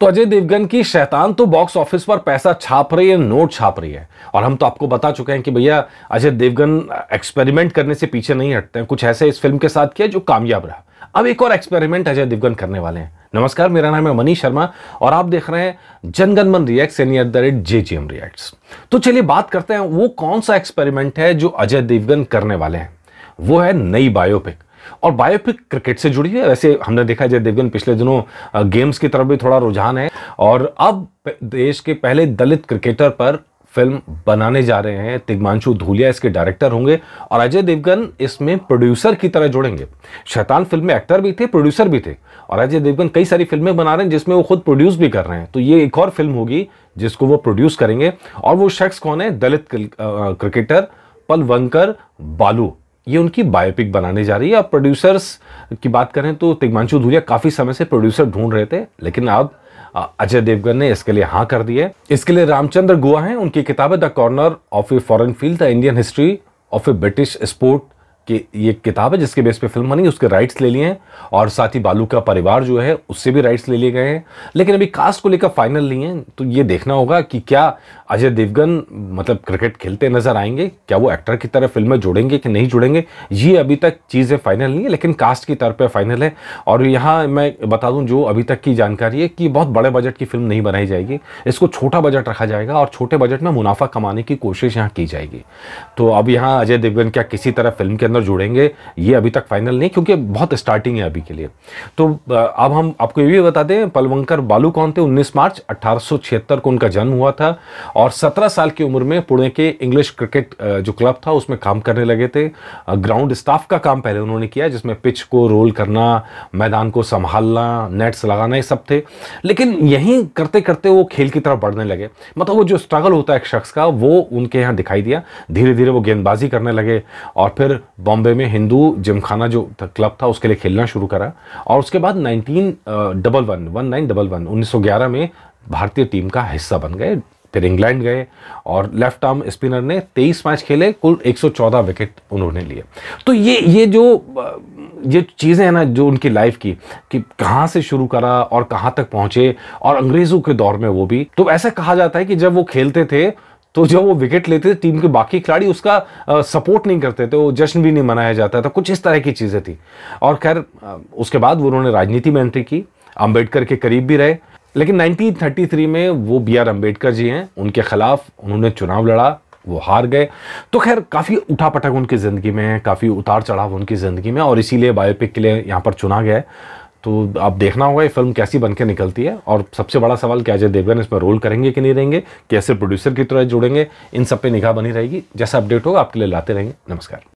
तो अजय देवगन की शैतान तो बॉक्स ऑफ़िस पर पैसा छाप रही है, नोट छाप रही है। और हम तो आपको बता चुके हैं कि भैया, अजय देवगन एक्सपेरिमेंट करने से पीछे नहीं हटते हैं। कुछ ऐसे इस फ़िल्म के साथ किया जो कामयाब रहा। अब एक और एक्सपेरिमेंट अजय देवगन करने वाले हैं। नमस्कार, मेरा नाम है मनीष शर्मा और आप देख रहे हैं जनगण मन रिएक्ट्स यानी at the rate J G M reacts तो चलिए बात करते हैं, वो कौन सा एक्सपेरिमेंट है जो अजय देवगन करने वाले हैं? वो है नई बायोपिक और बायोपिक क्रिकेट से जुड़ी है। वैसे हमने देखा जय देवगन पिछले दिनों गेम्स की तरफ़ भी थोड़ा रुझान है और अब देश के पहले दलित क्रिकेटर पर फ़िल्म बनाने जा रहे हैं। तिग्मांशु धूलिया इसके डायरेक्टर होंगे और अजय देवगन इसमें प्रोड्यूसर की तरह जुड़ेंगे। शैतान फ़िल्म में एक्टर भी थे प्रोड्यूसर भी थे और अजय देवगन कई सारी फ़िल्में बना रहे हैं जिसमें वो खुद प्रोड्यूस भी कर रहे हैं। तो ये एक और फ़िल्म होगी जिसको वो प्रोड्यूस करेंगे और वो शख्स कौन है? दलित क्रिकेटर पलवंकर बालू। ये उनकी बायोपिक बनाने जा रही है। अब प्रोड्यूसर्स की बात करें तो तिग्मांशु धूलिया काफ़ी समय से प्रोड्यूसर ढूंढ रहे थे, लेकिन अब अजय देवगन ने इसके लिए हाँ कर दिए इसके लिए रामचंद्र गुआ हैं। उनकी किताब है the corner of a foreign field, the Indian history of a British sport कि ये किताब है जिसके बेस पे फ़िल्म बनी, उसके राइट्स ले लिए हैं और साथ ही बालू का परिवार जो है, उससे भी राइट्स ले लिए गए हैं। लेकिन अभी कास्ट को लेकर फाइनल नहीं है तो ये देखना होगा कि क्या अजय देवगन मतलब क्रिकेट खेलते नज़र आएँगे, क्या वो एक्टर की तरह फ़िल्म में जोड़ेंगे कि नहीं जुड़ेंगे, ये अभी तक चीज़ें फाइनल नहीं है, लेकिन कास्ट की तरफ़ पर फाइनल है। और यहाँ मैं बता दूँ, जो अभी तक की जानकारी है कि बहुत बड़े बजट की फ़िल्म नहीं बनाई जाएगी, इसको छोटा बजट रखा जाएगा और छोटे बजट में मुनाफा कमाने की कोशिश यहाँ की जाएगी। तो अब यहाँ अजय देवगन क्या किसी तरह फ़िल्म के अंदर जुड़ेंगे, ये अभी तक फाइनल नहीं, क्योंकि बहुत स्टार्टिंग है अभी के लिए। तो अब हम आपको ये भी बता दें, पलवंकर बालू कौन थे? 19 मार्च अट्ठारह को उनका जन्म हुआ था और 17 साल की उम्र में पुणे के इंग्लिश क्रिकेट जो क्लब था, उसमें काम करने लगे थे। ग्राउंड स्टाफ का काम पहले उन्होंने किया, जिसमें पिच को रोल करना, मैदान को संभालना नेट्स लगाना, ये सब थे। लेकिन यहीं करते करते वो खेल की तरफ़ बढ़ने लगे। मतलब वो जो स्ट्रगल होता है एक शख्स का, वो उनके यहाँ दिखाई दिया। धीरे धीरे वो गेंदबाजी करने लगे और फिर बॉम्बे में हिंदू जिमखाना जो क्लब था, उसके लिए खेलना शुरू करा। और उसके बाद nineteen double one one nine double one, उन्नीस सौ ग्यारह में भारतीय टीम का हिस्सा बन गए, फिर इंग्लैंड गए, और लेफ़्ट आर्म स्पिनर ने 23 मैच खेले, कुल 114 विकेट उन्होंने लिए। तो ये ये जो ये चीज़ें हैं ना, जो उनकी लाइफ की, कि कहाँ से शुरू करा और कहाँ तक पहुँचे, और अंग्रेज़ों के दौर में वो भी। तो ऐसा कहा जाता है कि जब वो खेलते थे तो जब वो विकेट लेते थे टीम के बाकी खिलाड़ी उसका सपोर्ट नहीं करते थे, वो जश्न भी नहीं मनाया जाता था, कुछ इस तरह की चीज़ें थी। और खैर उसके बाद वो उन्होंने राजनीति में एंट्री की अंबेडकर के करीब भी रहे। लेकिन 1933 में वो बी आर अंबेडकर जी हैं, उनके खिलाफ उन्होंने चुनाव लड़ा, वो हार गए। तो खैर, काफ़ी उठापटक उनकी ज़िंदगी में काफ़ी उतार चढ़ाव उनकी ज़िंदगी में और इसीलिए बायोपिक के लिए यहाँ पर चुना गया है। तो आप देखना होगा ये फ़िल्म कैसी बन के निकलती है और सबसे बड़ा सवाल, क्या अजय देवगन इसमें रोल करेंगे कि नहीं रहेंगे? कैसे प्रोड्यूसर की तरह जुड़ेंगे? इन सब पे निगाह बनी रहेगी। जैसा अपडेट होगा, आपके लिए लाते रहेंगे। नमस्कार।